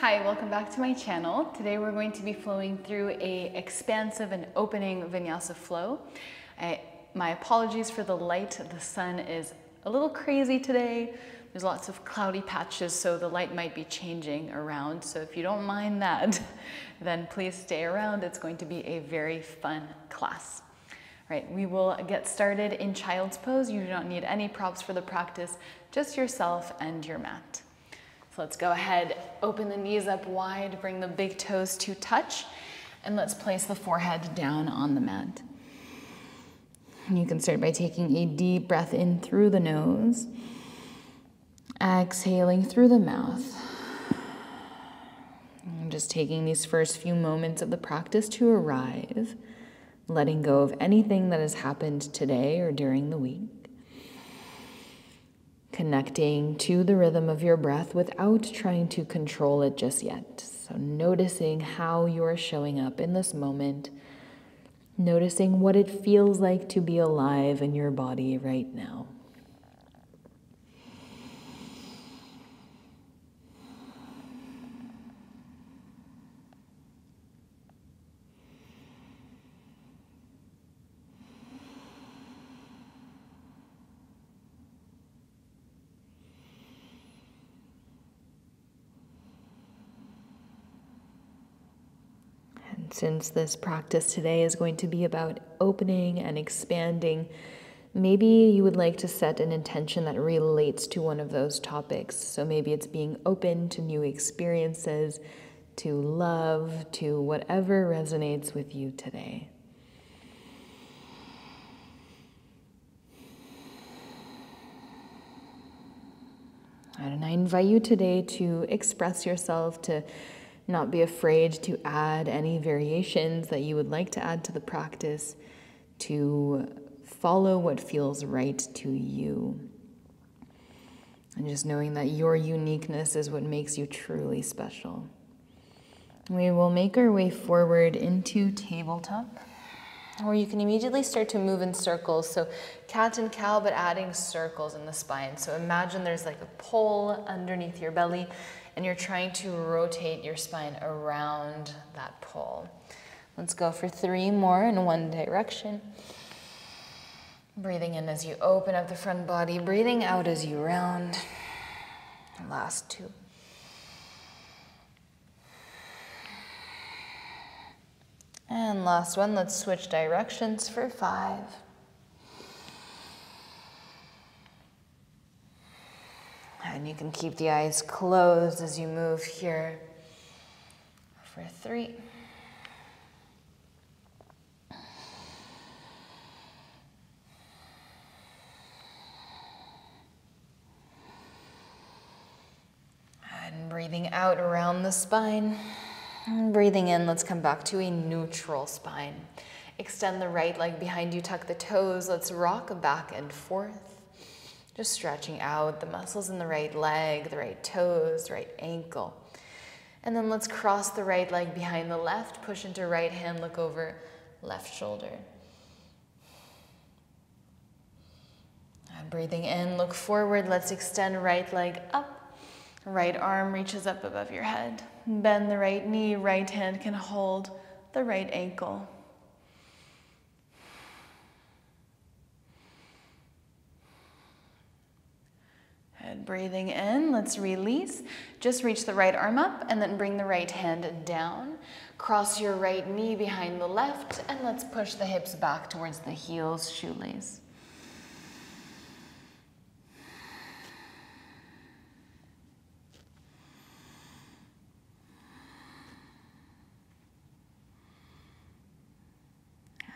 Hi, welcome back to my channel. Today we're going to be flowing through a expansive and opening vinyasa flow. I, my apologies for the light. The sun is a little crazy today. There's lots of cloudy patches, so the light might be changing around. So if you don't mind that, then please stay around. It's going to be a very fun class. Right, we will get started in child's pose. You do not need any props for the practice, just yourself and your mat. So let's go ahead, open the knees up wide, bring the big toes to touch, and let's place the forehead down on the mat. You can start by taking a deep breath in through the nose, exhaling through the mouth. Just taking these first few moments of the practice to arrive, letting go of anything that has happened today or during the week connecting to the rhythm of your breath without trying to control it just yet. So, noticing how you're showing up in this moment, noticing what it feels like to be alive in your body right now. Since this practice today is going to be about opening and expanding, maybe you would like to set an intention that relates to one of those topics. So maybe it's being open to new experiences, to love, to whatever resonates with you today. And I invite you today to express yourself, to not be afraid to add any variations that you would like to add to the practice, to follow what feels right to you. And just knowing that your uniqueness is what makes you truly special. We will make our way forward into tabletop, where you can immediately start to move in circles. So, cat and cow, but adding circles in the spine. So, imagine there's like a pole underneath your belly, and you're trying to rotate your spine around that pole. Let's go for three more in one direction. Breathing in as you open up the front body, breathing out as you round. Last two. And last one, let's switch directions for five. And you can keep the eyes closed as you move here for three. And breathing out around the spine. And breathing in, let's come back to a neutral spine. Extend the right leg behind you, tuck the toes. Let's rock back and forth. Just stretching out the muscles in the right leg, the right toes, the right ankle. And then let's cross the right leg behind the left, push into right hand, look over left shoulder. And breathing in, look forward. Let's extend right leg up. Right arm reaches up above your head. Bend the right knee, right hand can hold the right ankle. Good, breathing in, let's release. Just reach the right arm up and then bring the right hand down. Cross your right knee behind the left and let's push the hips back towards the heels, shoelace.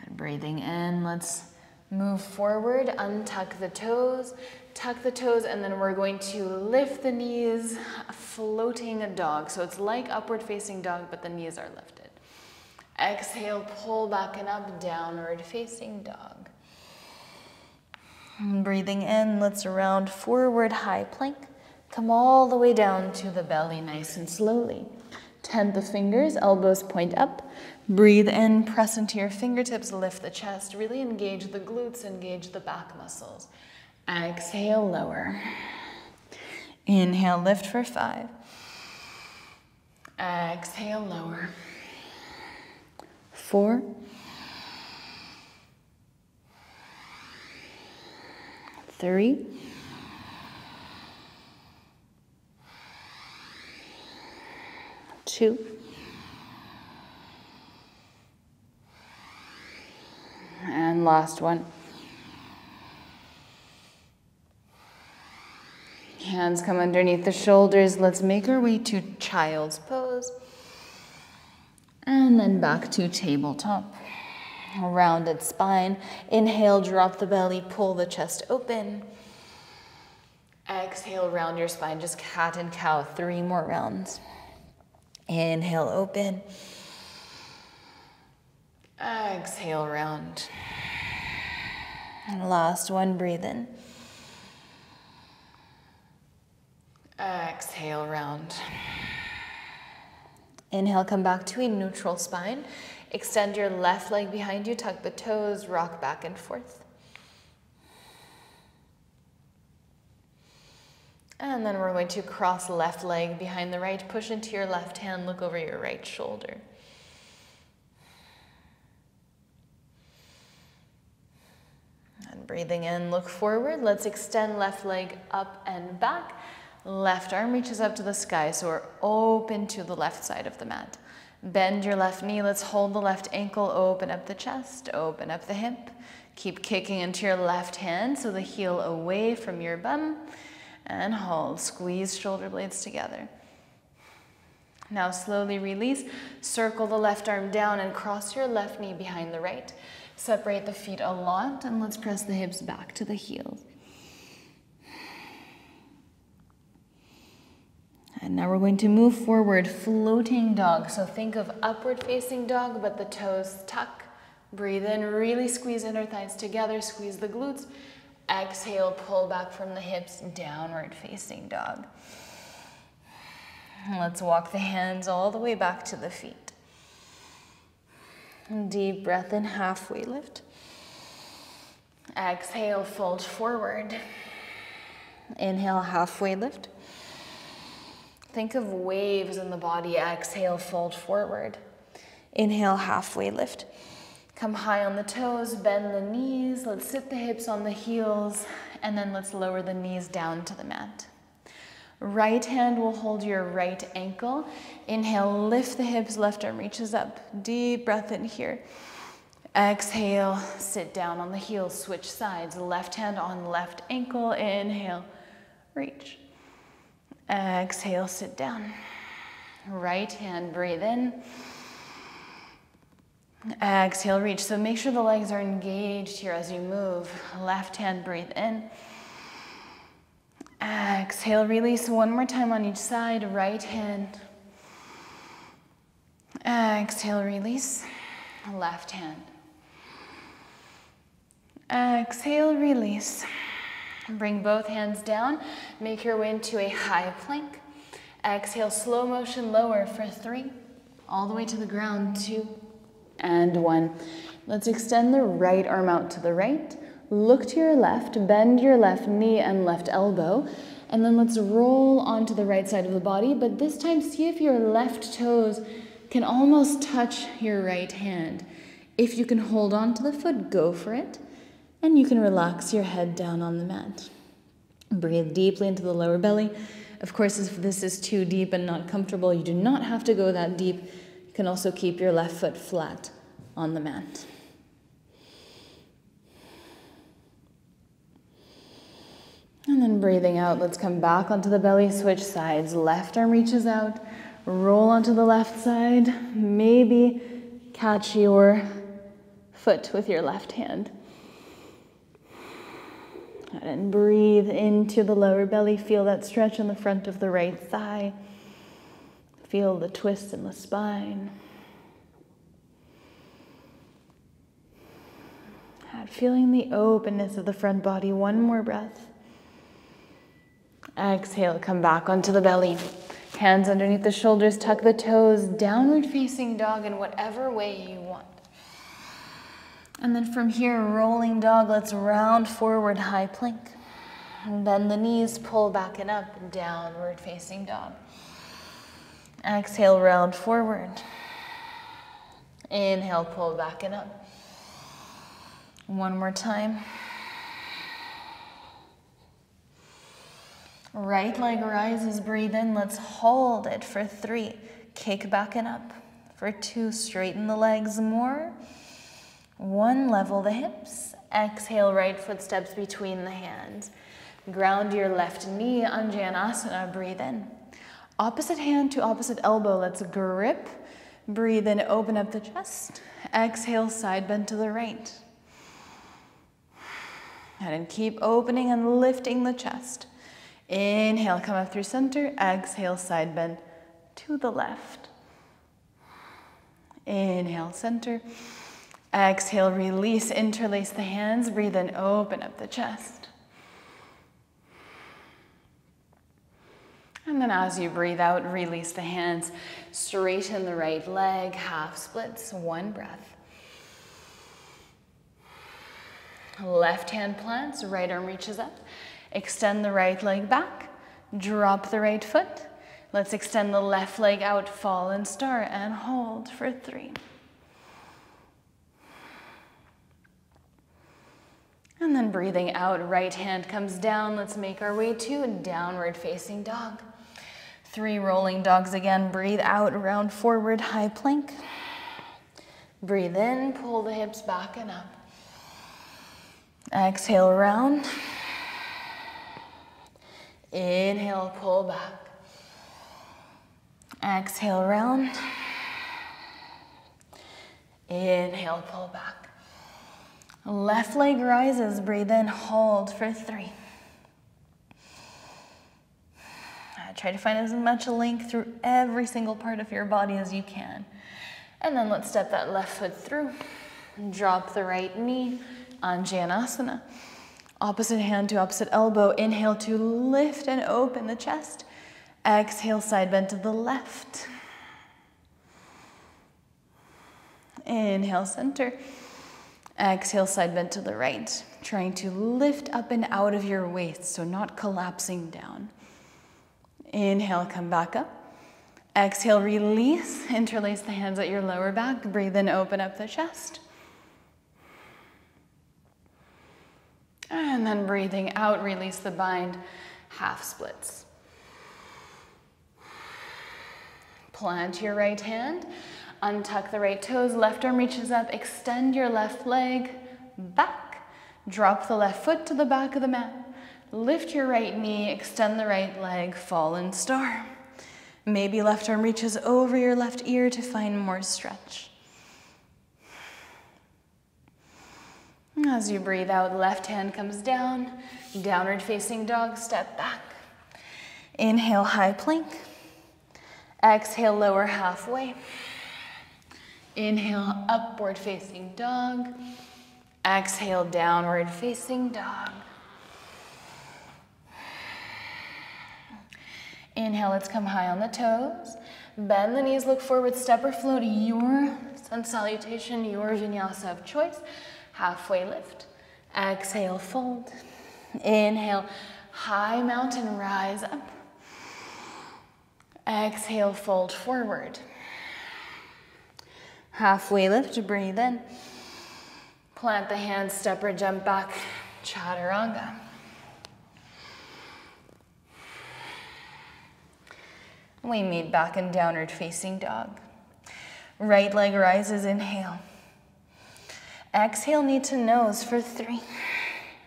Good, breathing in, let's move forward, untuck the toes, tuck the toes, and then we're going to lift the knees, floating a dog. So it's like upward facing dog, but the knees are lifted. Exhale, pull back and up, downward facing dog. And breathing in, let's round forward, high plank. Come all the way down to the belly, nice and slowly. Tent the fingers, elbows point up. Breathe in, press into your fingertips, lift the chest. Really engage the glutes, engage the back muscles. Exhale, lower. Inhale, lift for five. Exhale, lower. Four. Three. Two. And last one. Hands come underneath the shoulders. Let's make our way to child's pose. And then back to tabletop. Rounded spine. Inhale, drop the belly, pull the chest open. Exhale, round your spine, just cat and cow, three more rounds. Inhale, open. Exhale, round. And last one, breathe in. Exhale, round. Inhale, come back to a neutral spine. Extend your left leg behind you, tuck the toes, rock back and forth. And then we're going to cross left leg behind the right, push into your left hand, look over your right shoulder. And breathing in, look forward. Let's extend left leg up and back. Left arm reaches up to the sky, so we're open to the left side of the mat. Bend your left knee. Let's hold the left ankle, open up the chest, open up the hip. Keep kicking into your left hand, so the heel away from your bum. And hold. Squeeze shoulder blades together. Now slowly release. Circle the left arm down and cross your left knee behind the right. Separate the feet a lot, and let's press the hips back to the heels. And now we're going to move forward, floating dog. So think of upward facing dog, but the toes tuck. Breathe in, really squeeze inner thighs together, squeeze the glutes. Exhale, pull back from the hips, downward facing dog. Let's walk the hands all the way back to the feet. Deep breath in, halfway lift. Exhale, fold forward. Inhale, halfway lift. Think of waves in the body. Exhale, fold forward. Inhale, halfway lift. Come high on the toes, bend the knees. Let's sit the hips on the heels, and then let's lower the knees down to the mat. Right hand will hold your right ankle. Inhale, lift the hips, left arm reaches up. Deep breath in here. Exhale, sit down on the heels, switch sides. Left hand on left ankle. Inhale, reach. Exhale, sit down. Right hand, breathe in. Exhale, reach. So make sure the legs are engaged here as you move. Left hand, breathe in. Exhale, release one more time on each side. Right hand. Exhale, release. Left hand. Exhale, release. Bring both hands down. Make your way into a high plank. Exhale, slow motion lower for three. All the way to the ground, two and one. Let's extend the right arm out to the right. Look to your left, bend your left knee and left elbow. And then let's roll onto the right side of the body. But this time, see if your left toes can almost touch your right hand. If you can hold on to the foot, go for it and you can relax your head down on the mat. Breathe deeply into the lower belly. Of course, if this is too deep and not comfortable, you do not have to go that deep. You can also keep your left foot flat on the mat. And then breathing out, let's come back onto the belly, switch sides. Left arm reaches out, roll onto the left side. Maybe catch your foot with your left hand. And breathe into the lower belly. Feel that stretch in the front of the right thigh. Feel the twist in the spine. Feeling the openness of the front body. One more breath. Exhale, come back onto the belly. Hands underneath the shoulders, tuck the toes, downward facing dog in whatever way you want. And then from here, rolling dog, let's round forward, high plank. And bend the knees, pull back and up, downward facing dog. Exhale, round forward. Inhale, pull back and up. One more time. Right leg rises, breathe in. Let's hold it for three. Kick back and up. For two, straighten the legs more. One, level the hips. Exhale, right footsteps between the hands. Ground your left knee, Anjanasana, breathe in. Opposite hand to opposite elbow, let's grip. Breathe in, open up the chest. Exhale, side bend to the right. And keep opening and lifting the chest. Inhale, come up through center. Exhale, side bend to the left. Inhale, center. Exhale, release, interlace the hands. Breathe in, open up the chest. And then as you breathe out, release the hands. Straighten the right leg, half splits, one breath. Left hand plants, right arm reaches up. Extend the right leg back, drop the right foot. Let's extend the left leg out, fallen star, and hold for three. And then breathing out, right hand comes down. Let's make our way to a downward facing dog. Three rolling dogs again. Breathe out, round forward, high plank. Breathe in, pull the hips back and up. Exhale, round. Inhale, pull back. Exhale, round. Inhale, pull back. Left leg rises, breathe in, hold for three. Try to find as much length through every single part of your body as you can. And then let's step that left foot through. Drop the right knee, Anjanasana. Opposite hand to opposite elbow. Inhale to lift and open the chest. Exhale, side bend to the left. Inhale, center. Exhale, side bend to the right. Trying to lift up and out of your waist, so not collapsing down. Inhale, come back up. Exhale, release. Interlace the hands at your lower back. Breathe in, open up the chest. And then breathing out, release the bind, half splits. Plant your right hand, untuck the right toes, left arm reaches up, extend your left leg back, drop the left foot to the back of the mat, lift your right knee, extend the right leg, fallen star. Maybe left arm reaches over your left ear to find more stretch. As you breathe out, left hand comes down, downward facing dog, step back. Inhale, high plank. Exhale, lower halfway. Inhale, upward facing dog. Exhale, downward facing dog. Inhale, let's come high on the toes. Bend the knees, look forward, step or float, your sun salutation, your vinyasa of choice. Halfway lift. Exhale, fold. Inhale, high mountain, rise up. Exhale, fold forward. Halfway lift, breathe in. Plant the hands, step or jump back, chaturanga. We meet back in downward facing dog. Right leg rises, inhale. Exhale, knee to nose for three.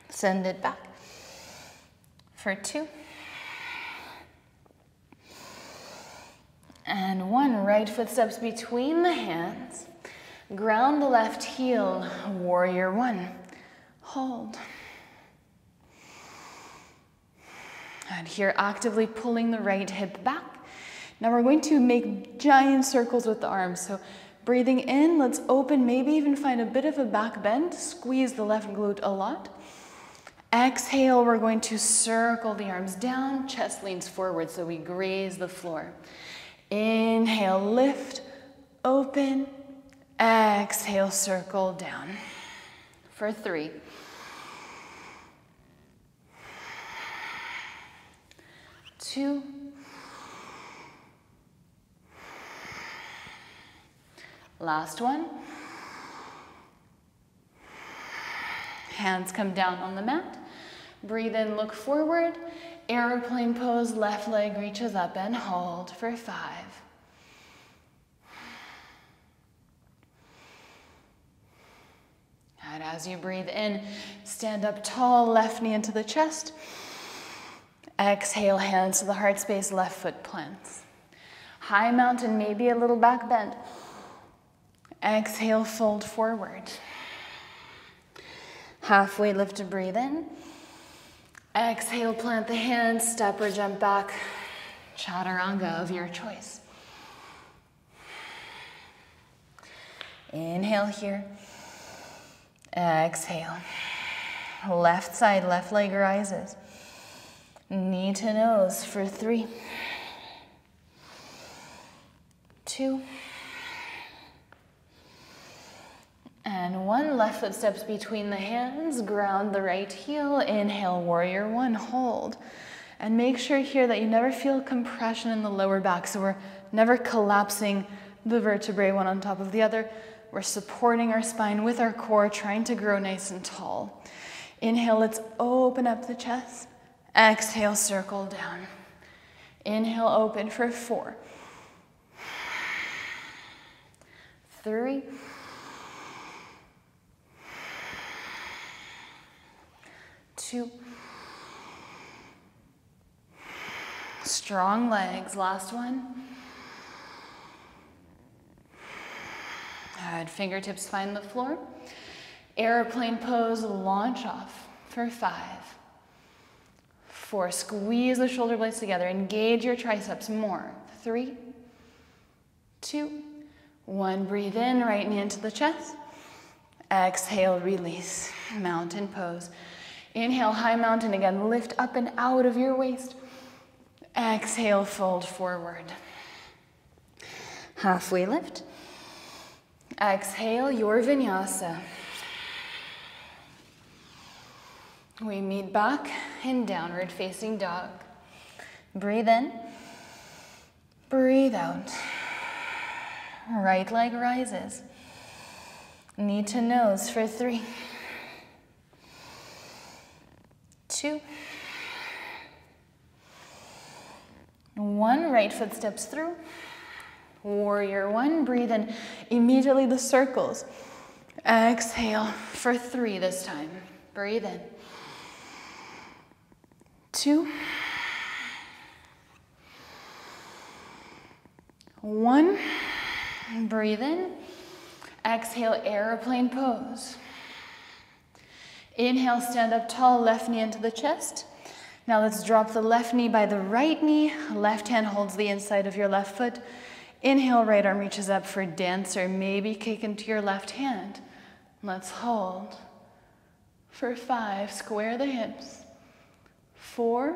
Send it back for two. And one, right foot steps between the hands. Ground the left heel, warrior one. Hold. And here, actively pulling the right hip back. Now we're going to make giant circles with the arms. So Breathing in, let's open, maybe even find a bit of a back bend. Squeeze the left glute a lot. Exhale, we're going to circle the arms down, chest leans forward so we graze the floor. Inhale, lift, open. Exhale, circle down. For three. Two. Last one. Hands come down on the mat. Breathe in, look forward. Airplane pose, left leg reaches up and hold for five. And as you breathe in, stand up tall, left knee into the chest. Exhale, hands to the heart space, left foot plants. High mountain, maybe a little back bend. Exhale, fold forward. Halfway lift to breathe in. Exhale, plant the hands, step or jump back. Chaturanga of your choice. Inhale here. Exhale. Left side, left leg rises. Knee to nose for three, two, and one. Left foot steps between the hands. Ground the right heel. Inhale, warrior one. Hold. And make sure here that you never feel compression in the lower back. So we're never collapsing the vertebrae one on top of the other. We're supporting our spine with our core, trying to grow nice and tall. Inhale, let's open up the chest. Exhale, circle down. Inhale, open for four, three, two, strong legs. Last one. Good. Fingertips find the floor. Airplane pose, launch off for five four. Squeeze the shoulder blades together. Engage your triceps more. Three, two, one. Breathe in, right knee into the chest. Exhale, release. Mountain pose. Inhale, high mountain again. Lift up and out of your waist. Exhale, fold forward. Halfway lift. Exhale, your vinyasa. We meet back in downward facing dog. Breathe in, breathe out. Right leg rises. Knee to nose for three, two, one. Right foot steps through. Warrior one. Breathe in immediately the circles. Exhale for three this time. Breathe in two, one. Breathe in. Exhale, airplane pose. Inhale, stand up tall, left knee into the chest. Now let's drop the left knee by the right knee. Left hand holds the inside of your left foot. Inhale, right arm reaches up for dancer. Maybe kick into your left hand. Let's hold. For five, square the hips four,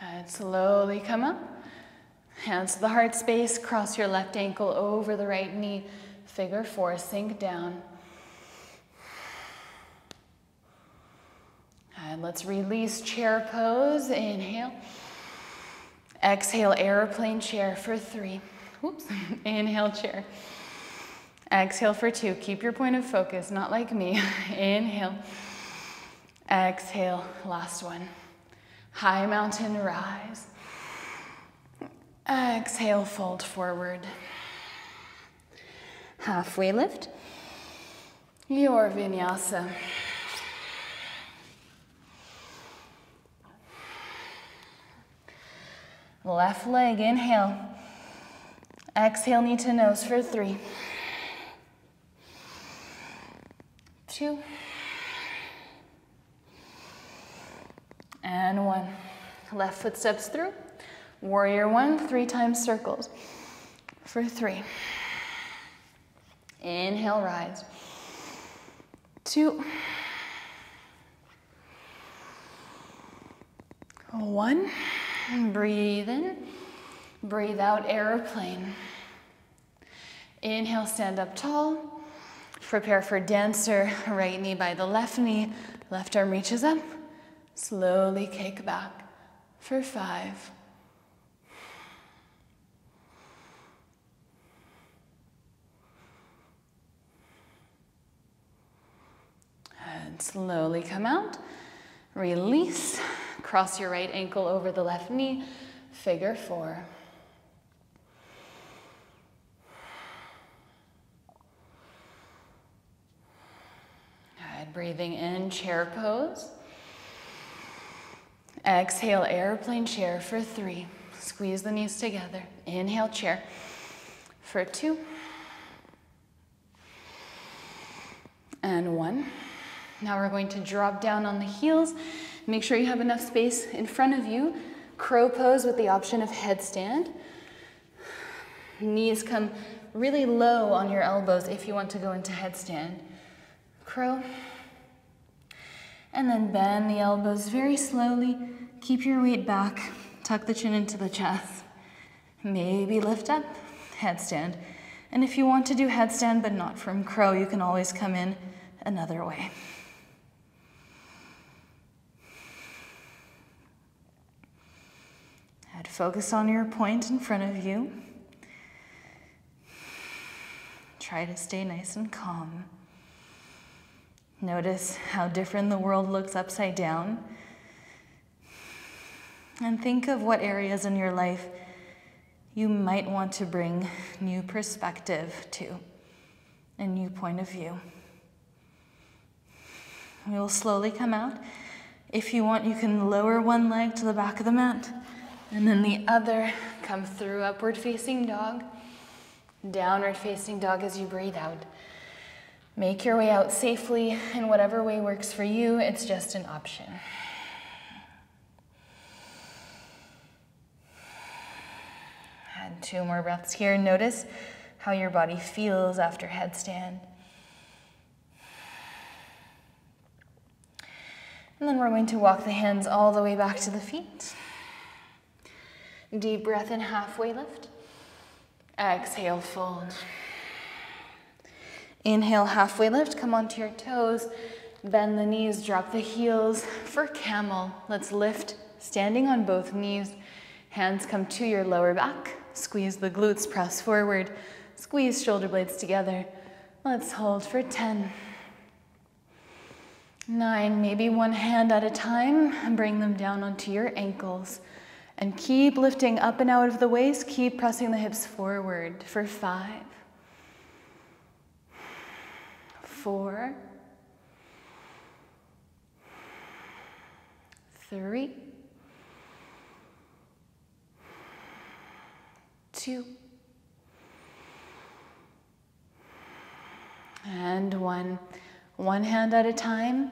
and slowly come up. Hands to the heart space, cross your left ankle over the right knee, figure four, sink down. And let's release chair pose, inhale. Exhale, airplane chair for three. Oops, inhale, chair. Exhale for two. Keep your point of focus, not like me. Inhale. Exhale. Last one. High mountain rise. Exhale, fold forward. Halfway lift. Your vinyasa. Left leg, inhale. Exhale, knee to nose for three. two, and one. Left foot steps through. Warrior one, three times circles for three. Inhale, rise. Two. One. Breathe in. Breathe out, airplane. Inhale, stand up tall. Prepare for dancer, right knee by the left knee, left arm reaches up. Slowly kick back. for five. And slowly come out. Release. Cross your right ankle over the left knee. Figure four. Good. Breathing in, chair pose. Exhale, airplane chair for three. Squeeze the knees together. Inhale, chair for two. And one. Now we're going to drop down on the heels. Make sure you have enough space in front of you. Crow pose with the option of headstand. Knees come really low on your elbows if you want to go into headstand. Crow. And then bend the elbows very slowly. Keep your weight back. Tuck the chin into the chest. Maybe lift up, headstand. And if you want to do headstand but not from crow, you can always come in another way. And focus on your point in front of you. Try to stay nice and calm. Notice how different the world looks upside down. And think of what areas in your life you might want to bring new perspective to, a new point of view. We will slowly come out. If you want, you can lower one leg to the back of the mat, and then the other come through upward facing dog, downward facing dog as you breathe out. Make your way out safely in whatever way works for you, it's just an option. And two more breaths here. Notice how your body feels after headstand. And then we're going to walk the hands all the way back to the feet. Deep breath in, halfway lift. Exhale, fold. Inhale, halfway lift. Come onto your toes. Bend the knees, drop the heels for camel. Let's lift, standing on both knees. Hands come to your lower back. Squeeze the glutes, press forward. Squeeze shoulder blades together. Let's hold for 10. Nine, maybe one hand at a time. Bring them down onto your ankles. And keep lifting up and out of the waist. Keep pressing the hips forward for five, four, three, two, and one. One hand at a time.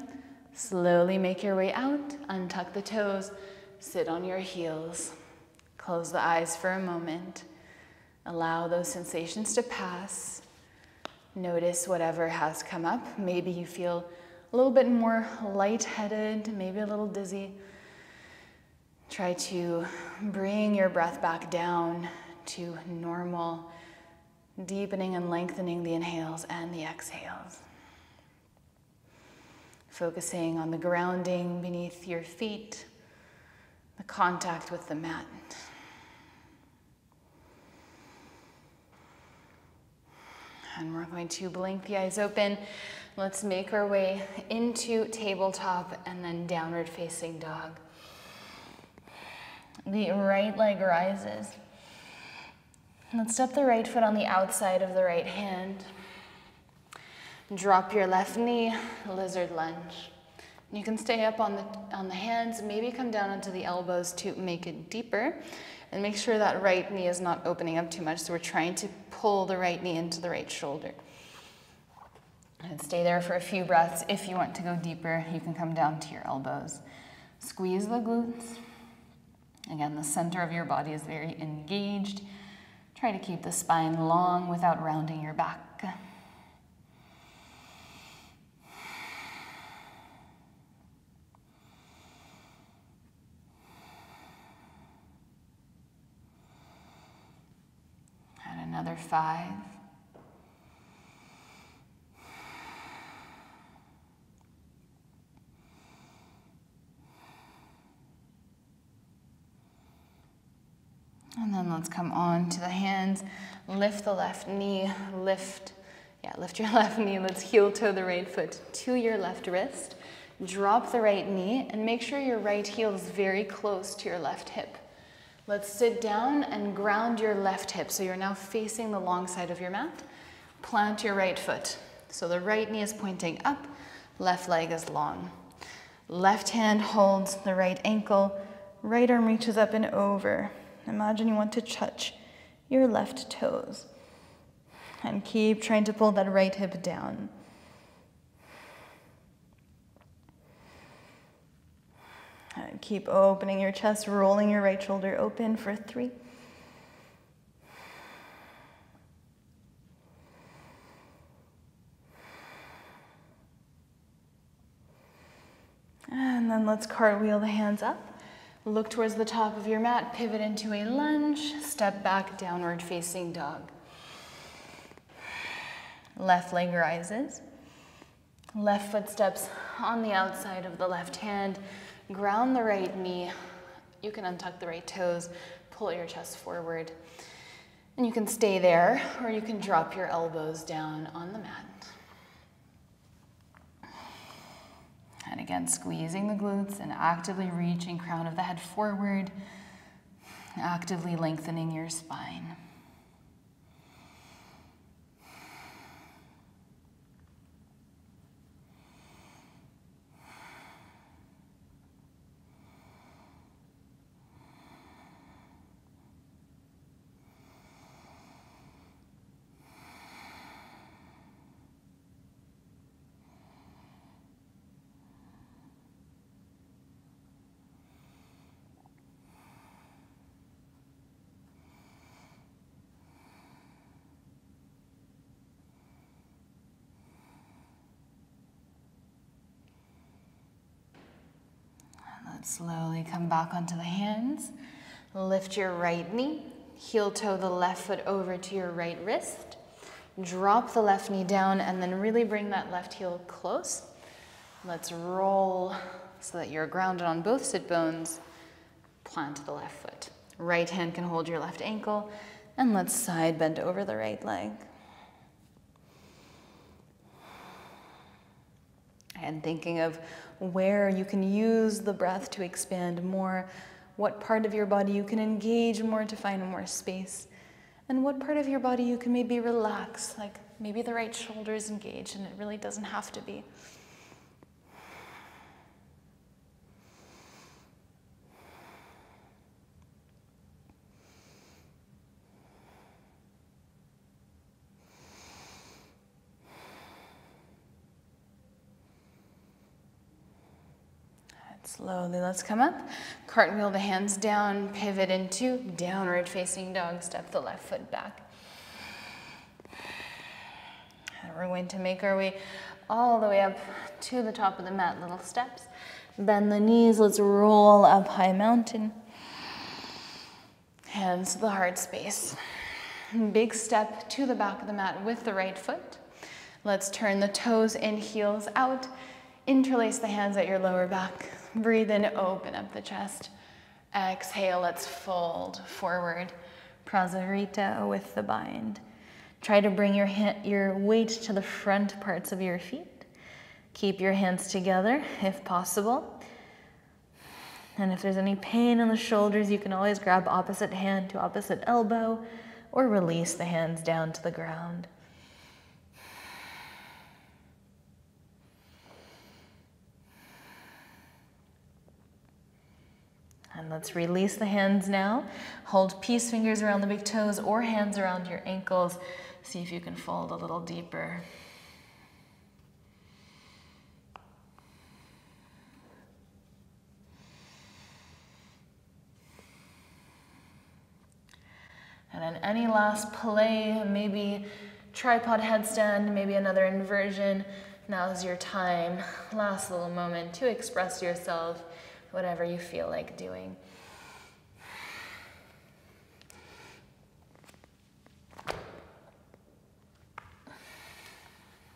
Slowly make your way out. Untuck the toes. Sit on your heels. Close the eyes for a moment. Allow those sensations to pass. Notice whatever has come up. Maybe you feel a little bit more lightheaded, maybe a little dizzy. Try to bring your breath back down to normal, deepening and lengthening the inhales and the exhales. Focusing on the grounding beneath your feet, the contact with the mat. And we're going to blink the eyes open. Let's make our way into tabletop and then downward facing dog. The right leg rises. Let's step the right foot on the outside of the right hand. Drop your left knee, lizard lunge. You can stay up on the, on the hands, maybe come down onto the elbows to make it deeper. And make sure that right knee is not opening up too much. So we're trying to pull the right knee into the right shoulder. And stay there for a few breaths. If you want to go deeper, you can come down to your elbows. Squeeze the glutes. Again, the center of your body is very engaged. Try to keep the spine long without rounding your back. Another five. And then let's come on to the hands. Lift the left knee, lift, yeah, lift your left knee. Let's heel toe the right foot to your left wrist. Drop the right knee and make sure your right heel is very close to your left hip. Let's sit down and ground your left hip. So you're now facing the long side of your mat. Plant your right foot. So the right knee is pointing up, left leg is long. Left hand holds the right ankle, right arm reaches up and over. Imagine you want to touch your left toes. And keep trying to pull that right hip down. And keep opening your chest, rolling your right shoulder open for three. And then let's cartwheel the hands up. Look towards the top of your mat, pivot into a lunge, step back, downward facing dog. Left leg rises. Left foot steps on the outside of the left hand. Ground the right knee. You can untuck the right toes, pull your chest forward. And you can stay there, or you can drop your elbows down on the mat. And again, squeezing the glutes and actively reaching crown of the head forward, actively lengthening your spine. Slowly come back onto the hands. Lift your right knee. Heel toe the left foot over to your right wrist. Drop the left knee down and then really bring that left heel close. Let's roll so that you're grounded on both sit bones. Plant the left foot. Right hand can hold your left ankle. And let's side bend over the right leg. And thinking of where you can use the breath to expand more, what part of your body you can engage more to find more space, and what part of your body you can maybe relax, like maybe the right shoulder is engaged and it really doesn't have to be. Slowly, let's come up. Cartwheel the hands down, pivot into downward facing dog. Step the left foot back. And we're going to make our way all the way up to the top of the mat, little steps. Bend the knees, let's roll up high mountain. Hands to the heart space. Big step to the back of the mat with the right foot. Let's turn the toes and heels out. Interlace the hands at your lower back. Breathe in, open up the chest. Exhale, let's fold forward. Prasarita with the bind. Try to bring your, your weight to the front parts of your feet. Keep your hands together if possible. And if there's any pain in the shoulders, you can always grab opposite hand to opposite elbow or release the hands down to the ground. And let's release the hands now. Hold peace fingers around the big toes or hands around your ankles. See if you can fold a little deeper. And then any last play, maybe tripod headstand, maybe another inversion. Now's your time, last little moment to express yourself whatever you feel like doing.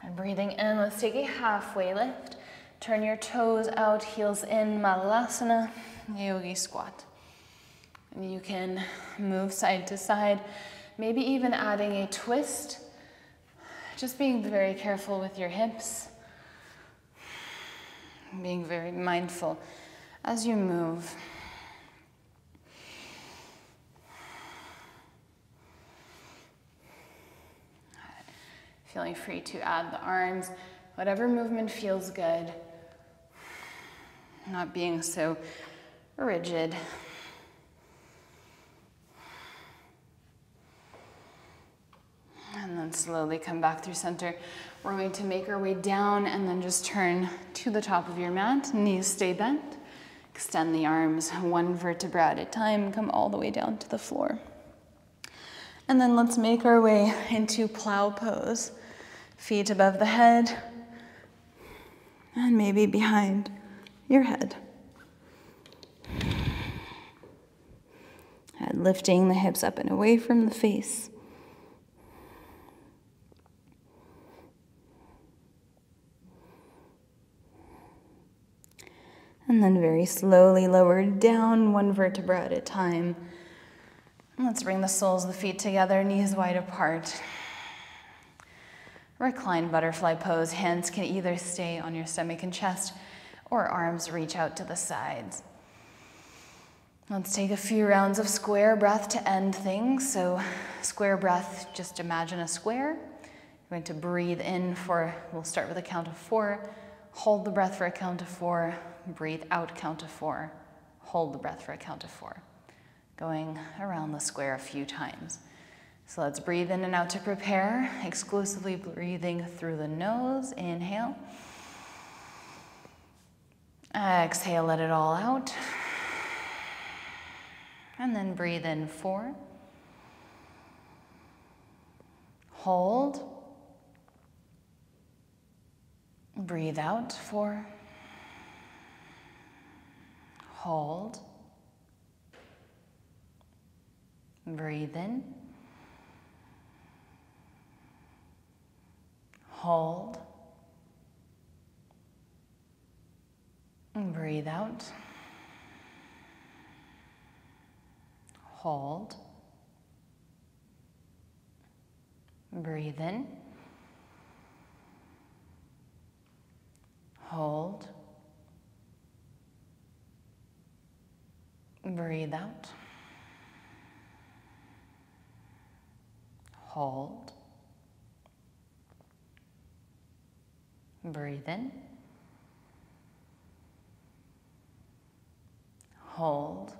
And breathing in, let's take a halfway lift. Turn your toes out, heels in, Malasana, Yogi squat. And you can move side to side, maybe even adding a twist. Just being very careful with your hips. Being very mindful as you move. Feeling free to add the arms, whatever movement feels good. Not being so rigid. And then slowly come back through center. We're going to make our way down and then just turn to the top of your mat. Knees stay bent. Extend the arms one vertebra at a time. Come all the way down to the floor. And then let's make our way into plow pose. Feet above the head and maybe behind your head. And lifting the hips up and away from the face. And then very slowly lower down one vertebra at a time. Let's bring the soles of the feet together, knees wide apart. Reclined butterfly pose. Hands can either stay on your stomach and chest or arms reach out to the sides. Let's take a few rounds of square breath to end things. So, square breath, just imagine a square. You're going to breathe in for, we'll start with a count of four. Hold the breath for a count of four. Breathe out, count of four. Hold the breath for a count of four going around the square a few times. So let's breathe in and out to prepare, exclusively breathing through the nose. Inhale. Exhale, let it all out. And then breathe in four. Hold. Breathe out four. Hold. Breathe in. Hold. Breathe out. Hold. Breathe in. Hold. Breathe out. Hold. Breathe in. Hold.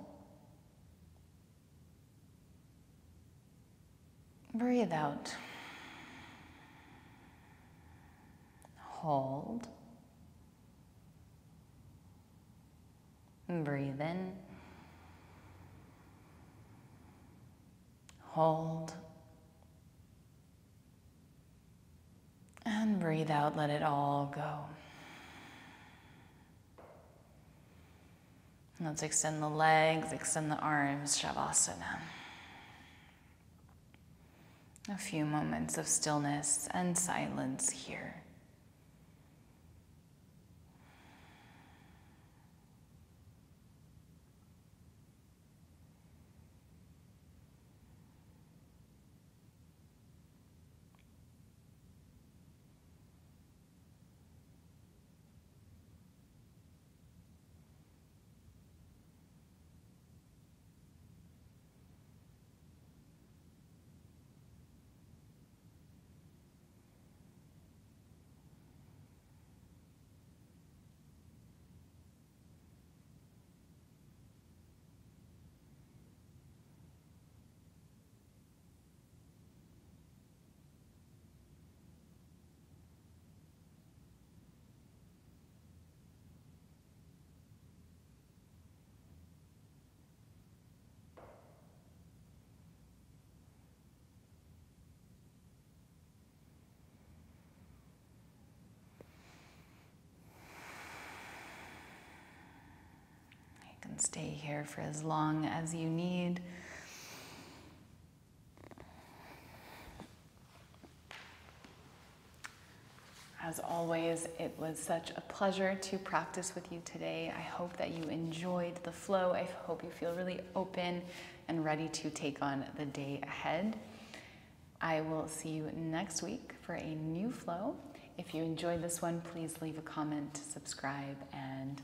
Breathe out. Hold. Breathe in. Hold. And breathe out, let it all go. Let's extend the legs, extend the arms, Shavasana. A few moments of stillness and silence here. can stay here for as long as you need. as always, it was such a pleasure to practice with you today. I hope that you enjoyed the flow. I hope you feel really open and ready to take on the day ahead. I will see you next week for a new flow. If you enjoyed this one, please leave a comment, subscribe, and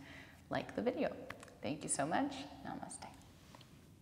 like the video. Thank you so much. Namaste.